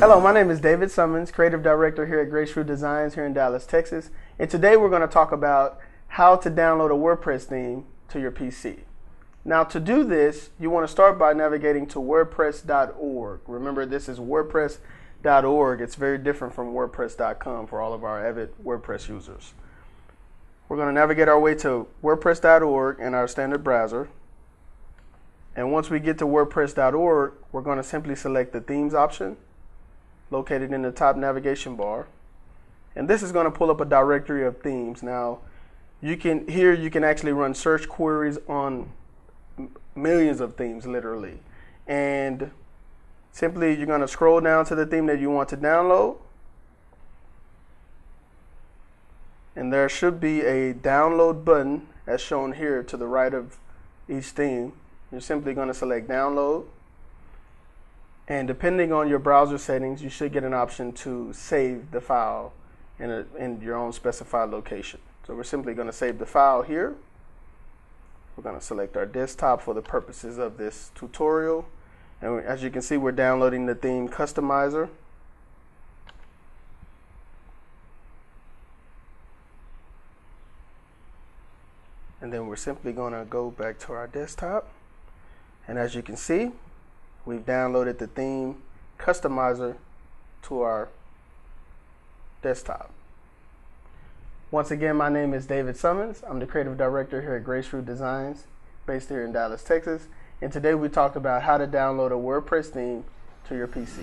Hello, my name is David Summons, Creative Director here at Graceroot Designs here in Dallas, Texas. And today we're going to talk about how to download a WordPress theme to your PC. Now to do this, you want to start by navigating to wordpress.org. Remember this is wordpress.org. It's very different from wordpress.com for all of our avid WordPress users. We're going to navigate our way to wordpress.org in our standard browser. And once we get to wordpress.org, we're going to simply select the themes option located in the top navigation bar. And this is going to pull up a directory of themes. Now, you can here you can actually run search queries on millions of themes literally. And simply you're going to scroll down to the theme that you want to download. And there should be a download button as shown here to the right of each theme. You're simply going to select download. And depending on your browser settings, you should get an option to save the file in, a, in your own specified location. So we're simply going to save the file here. We're going to select our desktop for the purposes of this tutorial. And as you can see, we're downloading the theme customizer. And then we're simply going to go back to our desktop. And as you can see, we've downloaded the theme customizer to our desktop. Once again, my name is David Summons. I'm the creative director here at Graceroot Designs, based here in Dallas, Texas. And today we talked about how to download a WordPress theme to your PC.